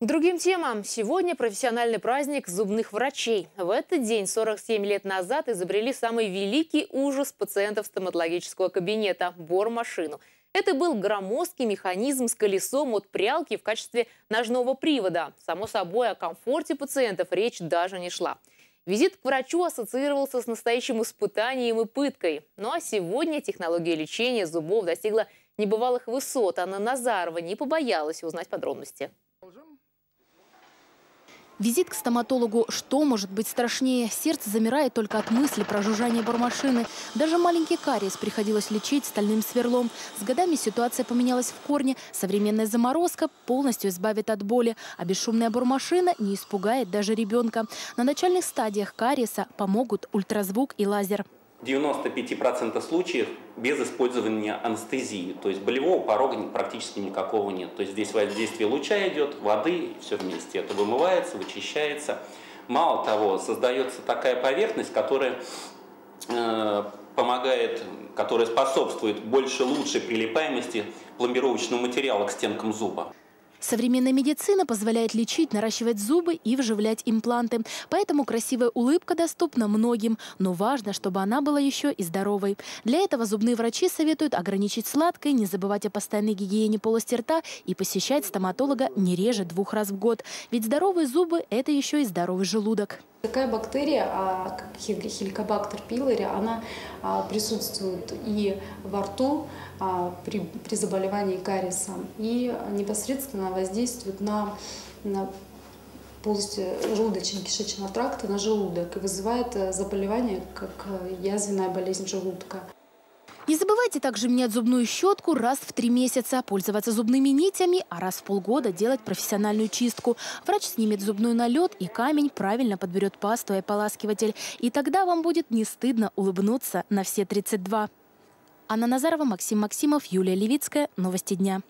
Другим темам. Сегодня профессиональный праздник зубных врачей. В этот день 47 лет назад изобрели самый великий ужас пациентов стоматологического кабинета – бормашину. Это был громоздкий механизм с колесом от прялки в качестве ножного привода. Само собой, о комфорте пациентов речь даже не шла. Визит к врачу ассоциировался с настоящим испытанием и пыткой. Ну а сегодня технология лечения зубов достигла небывалых высот. Анна Назарова не побоялась узнать подробности. Визит к стоматологу «Что может быть страшнее?» Сердце замирает только от мысли про жужжание бормашины. Даже маленький кариес приходилось лечить стальным сверлом. С годами ситуация поменялась в корне. Современная заморозка полностью избавит от боли, а бесшумная бормашина не испугает даже ребенка. На начальных стадиях кариеса помогут ультразвук и лазер. 95% случаев без использования анестезии. То есть болевого порога практически никакого нет. То есть здесь воздействие луча идет, воды, все вместе. Это вымывается, вычищается. Мало того, создается такая поверхность, которая э, помогает, которая способствует больше лучшей прилипаемости пломбировочного материала к стенкам зуба. Современная медицина позволяет лечить, наращивать зубы и вживлять импланты. Поэтому красивая улыбка доступна многим. Но важно, чтобы она была еще и здоровой. Для этого зубные врачи советуют ограничить сладкое, не забывать о постоянной гигиене полости рта и посещать стоматолога не реже двух раз в год. Ведь здоровые зубы – это еще и здоровый желудок. Такая бактерия, а, как хеликобактер пилори, она а, присутствует и во рту а, при, при заболевании кариесом, и непосредственно воздействует на, на полость желудочно-кишечного тракта, на желудок и вызывает э, заболевание, как э, язвенная болезнь желудка. Не забывайте также менять зубную щетку раз в три месяца, пользоваться зубными нитями, а раз в полгода делать профессиональную чистку. Врач снимет зубной налет и камень, правильно подберет пасту и ополаскиватель. И тогда вам будет не стыдно улыбнуться на все 32. Анна Назарова, Максим Максимов, Юлия Левицкая. Новости дня.